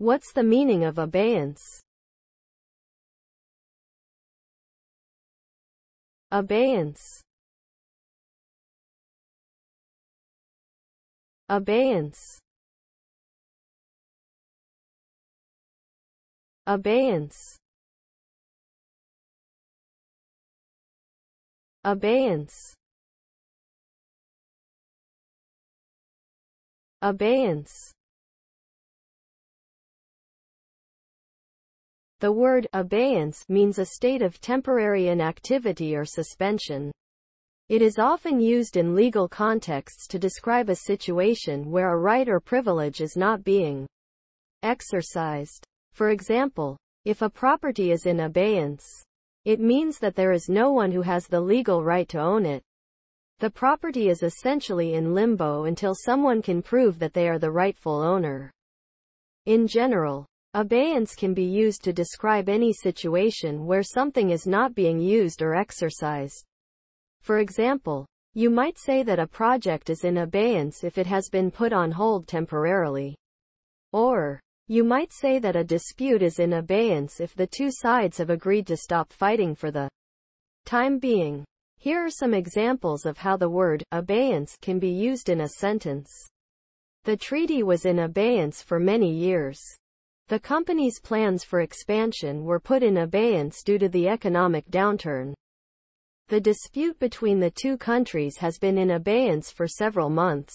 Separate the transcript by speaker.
Speaker 1: What's the meaning of abeyance? Abeyance. Abeyance. Abeyance. Abeyance. Abeyance. The word abeyance means a state of temporary inactivity or suspension. It is often used in legal contexts to describe a situation where a right or privilege is not being exercised. For example, if a property is in abeyance, it means that there is no one who has the legal right to own it. The property is essentially in limbo until someone can prove that they are the rightful owner. In general, abeyance can be used to describe any situation where something is not being used or exercised. For example, you might say that a project is in abeyance if it has been put on hold temporarily. Or, you might say that a dispute is in abeyance if the two sides have agreed to stop fighting for the time being. Here are some examples of how the word abeyance can be used in a sentence. The treaty was in abeyance for many years. The company's plans for expansion were put in abeyance due to the economic downturn. The dispute between the two countries has been in abeyance for several months.